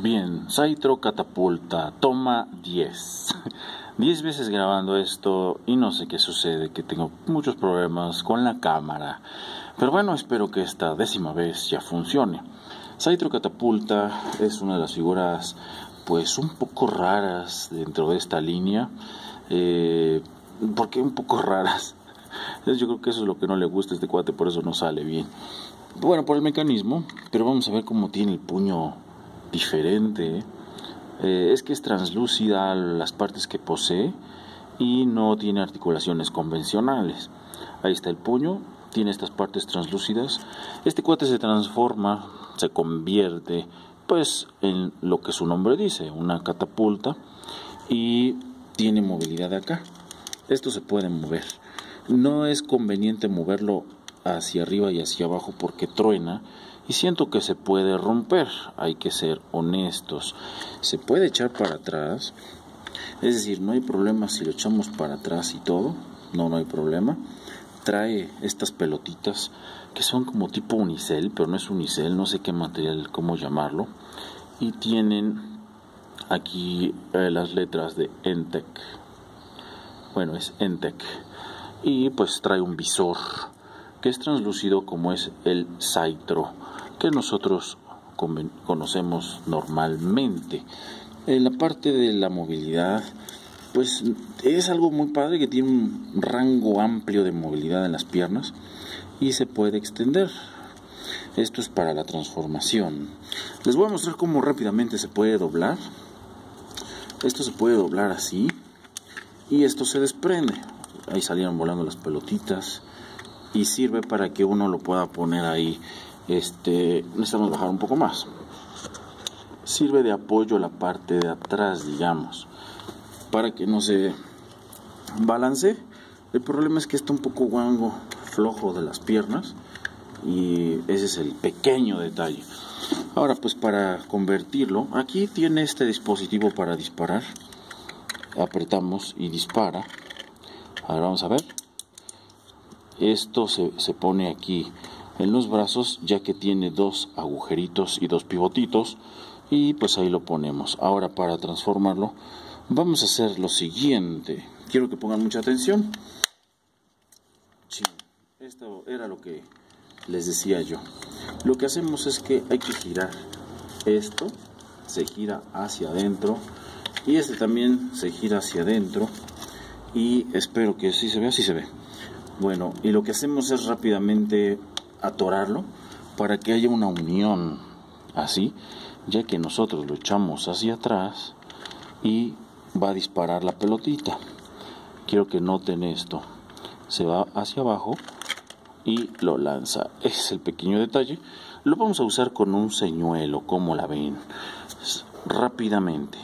Bien, Saitro Catapulta, toma 10. 10 veces grabando esto y no sé qué sucede, que tengo muchos problemas con la cámara. Pero bueno, espero que esta décima vez ya funcione. Saitro Catapulta es una de las figuras pues un poco raras dentro de esta línea. Eh, ¿Por qué un poco raras? Yo creo que eso es lo que no le gusta a este cuate, por eso no sale bien. Bueno, por el mecanismo, pero vamos a ver cómo tiene el puño diferente. Eh, es que es translúcida las partes que posee y no tiene articulaciones convencionales. Ahí está el puño, tiene estas partes translúcidas. Este cuate se transforma, se convierte pues en lo que su nombre dice, una catapulta y tiene movilidad acá. Esto se puede mover. No es conveniente moverlo hacia arriba y hacia abajo porque truena y siento que se puede romper. Hay que ser honestos. Se puede echar para atrás. Es decir, no hay problema si lo echamos para atrás y todo. No, no hay problema. Trae estas pelotitas que son como tipo unicel, pero no es unicel, no sé qué material, cómo llamarlo. Y tienen aquí eh, las letras de Entec. Bueno, es Entec. Y pues trae un visor que es translúcido como es el Saitro, que nosotros conocemos normalmente. En la parte de la movilidad, pues es algo muy padre que tiene un rango amplio de movilidad en las piernas y se puede extender. Esto es para la transformación. Les voy a mostrar cómo rápidamente se puede doblar. Esto se puede doblar así y esto se desprende. Ahí salieron volando las pelotitas y sirve para que uno lo pueda poner ahí. Este, necesitamos bajar un poco más. Sirve de apoyo la parte de atrás, digamos, para que no se balance. El problema es que está un poco guango, flojo de las piernas y ese es el pequeño detalle. Ahora pues para convertirlo, aquí tiene este dispositivo para disparar. Apretamos y dispara. Ahora vamos a ver esto se, se, pone aquí en los brazos ya que tiene dos agujeritos y dos pivotitos y pues ahí lo ponemos. Ahora para transformarlo vamos a hacer lo siguiente. Quiero que pongan mucha atención. Esto era lo que les decía yo. Lo que hacemos es que hay que girar esto se gira hacia adentro y este también se gira hacia adentro y espero que sí se vea, sí se ve bueno, y lo que hacemos es rápidamente atorarlo para que haya una unión así, ya que nosotros lo echamos hacia atrás y va a disparar la pelotita. Quiero que noten esto. Se va hacia abajo y lo lanza. Es el pequeño detalle. Lo vamos a usar con un señuelo, como la ven. Rápidamente.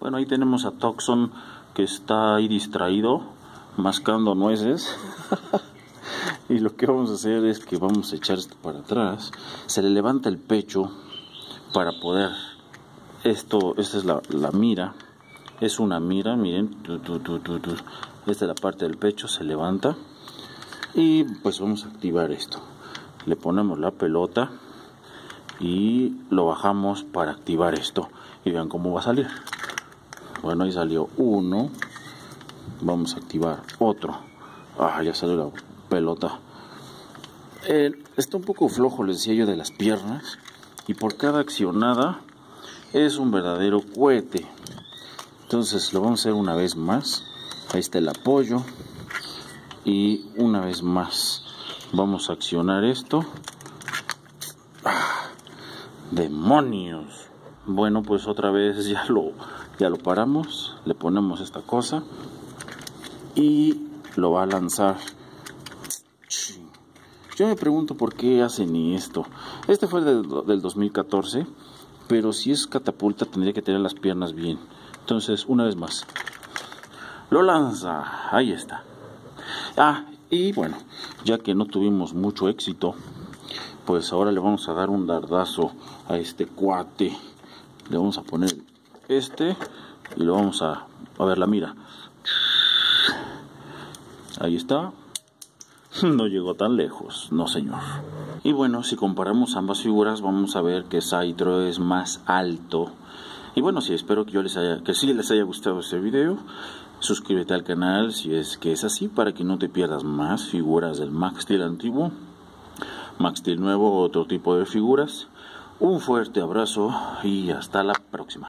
Bueno, ahí tenemos a Toxon que está ahí distraído mascando nueces. y lo que vamos a hacer es que vamos a echar esto para atrás. Se le levanta el pecho para poder. Esto, esta es la, mira. Es una mira, miren. Esta es la parte del pecho, se levanta. Y pues vamos a activar esto. Le ponemos la pelota y lo bajamos para activar esto. Y vean cómo va a salir. Bueno, ahí salió uno, vamos a activar otro. Ah ya salió la pelota. Está un poco flojo les decía yo de las piernas. Y por cada accionada es un verdadero cohete. Entonces lo vamos a hacer una vez más. Ahí está el apoyo. Y una vez más vamos a accionar esto. Ah, demonios. Bueno pues otra vez ya lo ya lo paramos. Le ponemos esta cosa y lo va a lanzar. Yo me pregunto por qué hacen esto. Este fue del, del 2014, pero si es catapulta tendría que tener las piernas bien. Entonces, una vez más. Lo lanza. Ahí está. Ah, y bueno, ya que no tuvimos mucho éxito, pues ahora le vamos a dar un dardazo a este cuate. Le vamos a poner este y lo vamos a, a ver la mira. Ahí está. no llegó tan lejos, no señor. Y bueno, si comparamos ambas figuras, vamos a ver que Saitro es más alto. Y bueno, sí, espero que, yo les haya, que sí les haya gustado este video. Suscríbete al canal si es que es así para que no te pierdas más figuras del Max Steel antiguo, Max Steel nuevo, otro tipo de figuras. Un fuerte abrazo y hasta la próxima.